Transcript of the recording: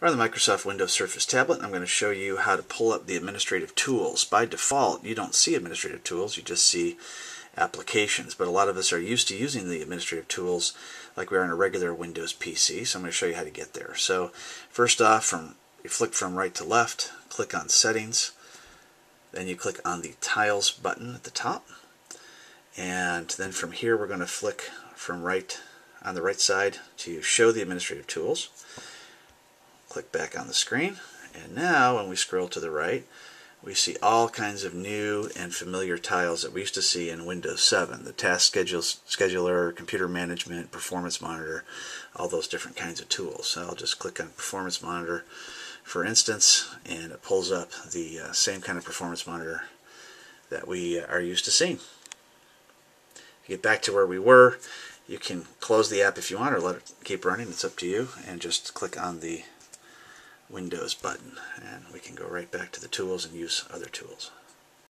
We're on the Microsoft Windows Surface tablet I'm going to show you how to pull up the administrative tools. By default you don't see administrative tools, you just see applications, but a lot of us are used to using the administrative tools like we are on a regular Windows PC, so I'm going to show you how to get there. So first off, from you flick from right to left, click on Settings, then you click on the Tiles button at the top, and then from here we're going to flick from right on the right side to show the administrative tools. Click back on the screen. And now when we scroll to the right, we see all kinds of new and familiar tiles that we used to see in Windows 7. The task schedule, scheduler, computer management, performance monitor, all those different kinds of tools. So I'll just click on performance monitor for instance and it pulls up the uh, same kind of performance monitor that we are used to seeing. Get back to where we were, you can close the app if you want or let it keep running. It's up to you and just click on the Windows button and we can go right back to the tools and use other tools.